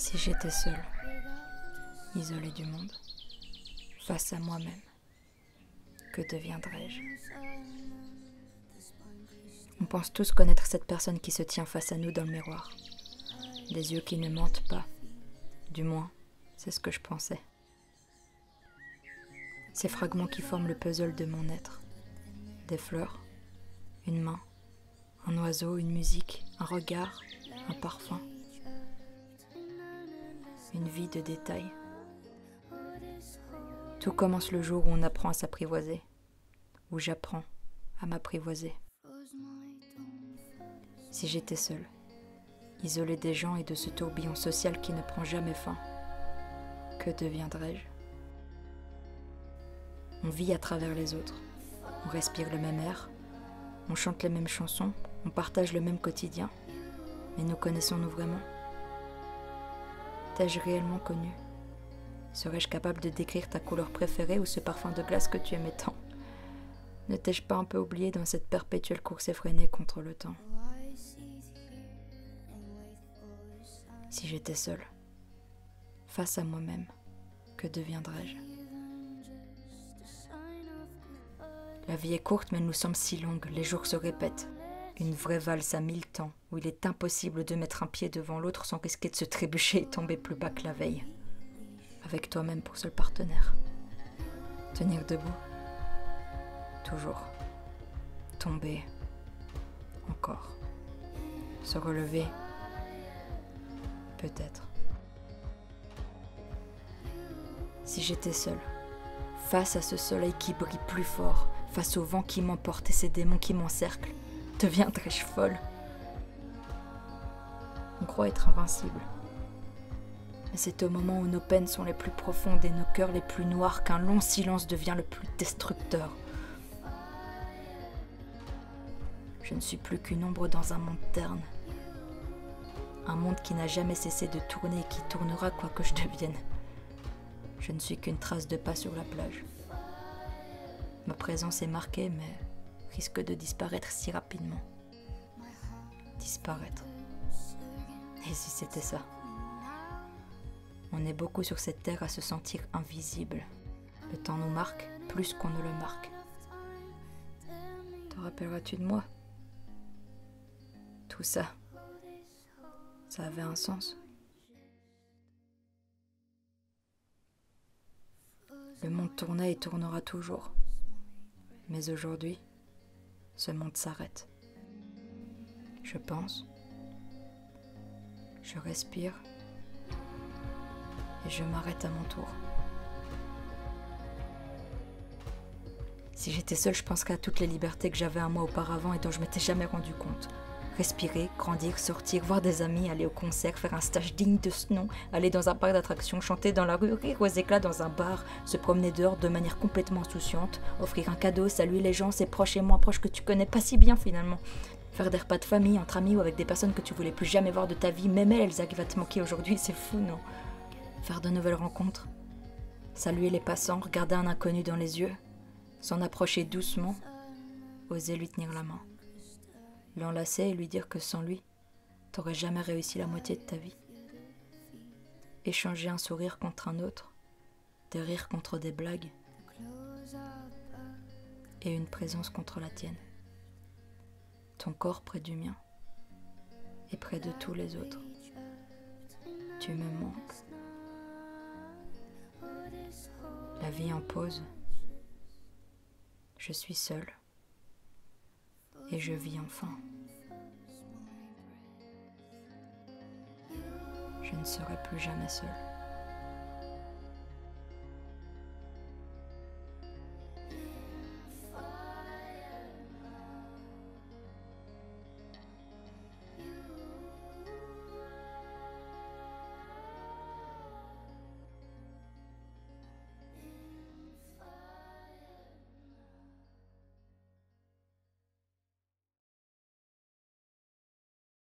Si j'étais seule, isolée du monde, face à moi-même, que deviendrais-je? On pense tous connaître cette personne qui se tient face à nous dans le miroir. Des yeux qui ne mentent pas. Du moins, c'est ce que je pensais. Ces fragments qui forment le puzzle de mon être. Des fleurs, une main, un oiseau, une musique, un regard, un parfum une vie de détails. Tout commence le jour où on apprend à s'apprivoiser, où j'apprends à m'apprivoiser. Si j'étais seule, isolée des gens et de ce tourbillon social qui ne prend jamais fin, que deviendrais-je? On vit à travers les autres, on respire le même air, on chante les mêmes chansons, on partage le même quotidien, mais nous connaissons-nous vraiment? T'ai-je réellement connu. Serais-je capable de décrire ta couleur préférée ou ce parfum de glace que tu aimais tant? Ne t'ai-je pas un peu oublié dans cette perpétuelle course effrénée contre le temps? Si j'étais seule, face à moi-même, que deviendrais-je? La vie est courte mais nous sommes si longues, les jours se répètent. Une vraie valse à mille temps, où il est impossible de mettre un pied devant l'autre sans risquer de se trébucher et tomber plus bas que la veille. Avec toi-même pour seul partenaire. Tenir debout. Toujours. Tomber. Encore. Se relever. Peut-être. Si j'étais seule, face à ce soleil qui brille plus fort, face au vent qui m'emporte et ces démons qui m'encerclent, Deviendrais-je folle? On croit être invincible. Mais c'est au moment où nos peines sont les plus profondes et nos cœurs les plus noirs qu'un long silence devient le plus destructeur. Je ne suis plus qu'une ombre dans un monde terne. Un monde qui n'a jamais cessé de tourner et qui tournera quoi que je devienne. Je ne suis qu'une trace de pas sur la plage. Ma présence est marquée, mais risque de disparaître si rapidement. Disparaître. Et si c'était ça? On est beaucoup sur cette terre à se sentir invisible. Le temps nous marque plus qu'on ne le marque. Te rappelleras-tu de moi? Tout ça, ça avait un sens. Le monde tournait et tournera toujours. Mais aujourd'hui, ce monde s'arrête. Je pense, je respire et je m'arrête à mon tour. Si j'étais seule, je penserais à toutes les libertés que j'avais un mois auparavant et dont je m'étais jamais rendu compte respirer, grandir, sortir, voir des amis, aller au concert, faire un stage digne de ce nom, aller dans un parc d'attractions, chanter dans la rue, rire aux éclats dans un bar, se promener dehors de manière complètement insouciante, offrir un cadeau, saluer les gens, ses proches et moins proches que tu connais pas si bien finalement. Faire des repas de famille, entre amis ou avec des personnes que tu voulais plus jamais voir de ta vie, même elle, Elsa, qui va te manquer aujourd'hui, c'est fou, non? Faire de nouvelles rencontres, saluer les passants, regarder un inconnu dans les yeux, s'en approcher doucement, oser lui tenir la main l'enlacer et lui dire que sans lui, t'aurais jamais réussi la moitié de ta vie. Échanger un sourire contre un autre, des rires contre des blagues, et une présence contre la tienne. Ton corps près du mien, et près de tous les autres. Tu me manques. La vie en pause. Je suis seule et je vis enfin. Je ne serai plus jamais seule.